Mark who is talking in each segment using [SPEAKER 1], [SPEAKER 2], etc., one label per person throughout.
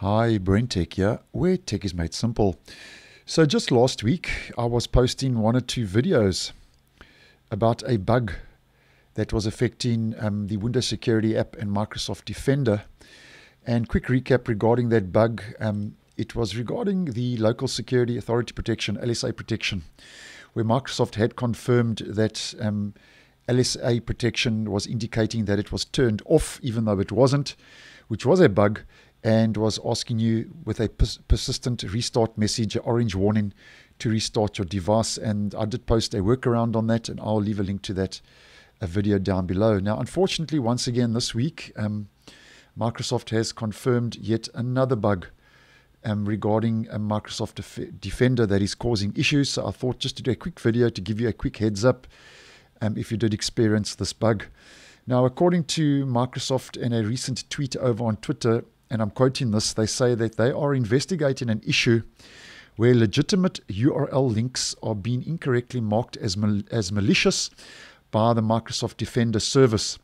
[SPEAKER 1] Hi, BrenTech here, where tech is made simple. So, just last week, I was posting one or two videos about a bug that was affecting um, the Windows Security app and Microsoft Defender. And quick recap regarding that bug um, it was regarding the Local Security Authority Protection, LSA protection, where Microsoft had confirmed that um, LSA protection was indicating that it was turned off, even though it wasn't, which was a bug and was asking you with a pers- persistent restart message, orange warning, to restart your device. And I did post a workaround on that, and I'll leave a link to that a video down below. Now, unfortunately, once again this week, um, Microsoft has confirmed yet another bug um, regarding a Microsoft Def- Defender that is causing issues. So I thought just to do a quick video to give you a quick heads up um, if you did experience this bug. Now, according to Microsoft in a recent tweet over on Twitter, and I'm quoting this, they say that they are investigating an issue where legitimate URL links are being incorrectly marked as, mal- as malicious by the Microsoft Defender service.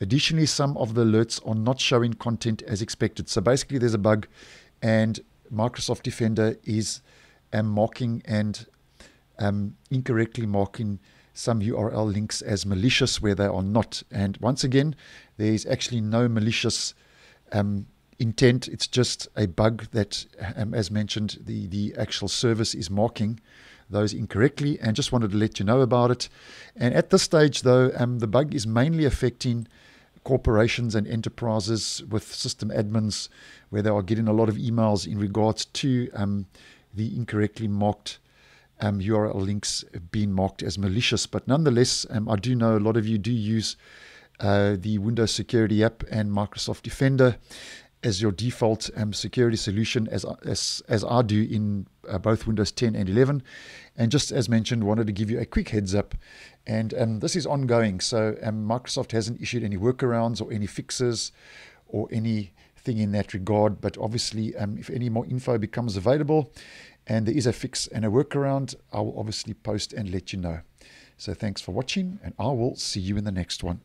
[SPEAKER 1] Additionally, some of the alerts are not showing content as expected. So basically, there's a bug, and Microsoft Defender is um, marking and um, incorrectly marking some URL links as malicious where they are not. And once again, there is actually no malicious um, intent. It's just a bug that, um, as mentioned, the, the actual service is marking those incorrectly and just wanted to let you know about it. And at this stage, though, um, the bug is mainly affecting corporations and enterprises with system admins where they are getting a lot of emails in regards to um, the incorrectly marked um, URL links being marked as malicious. But nonetheless, um, I do know a lot of you do use uh, the Windows Security app and Microsoft Defender as your default um, security solution, as, as, as I do in uh, both Windows 10 and 11. And just as mentioned, wanted to give you a quick heads up. And um, this is ongoing. So um, Microsoft hasn't issued any workarounds or any fixes or anything in that regard. But obviously, um, if any more info becomes available and there is a fix and a workaround, I will obviously post and let you know. So thanks for watching, and I will see you in the next one.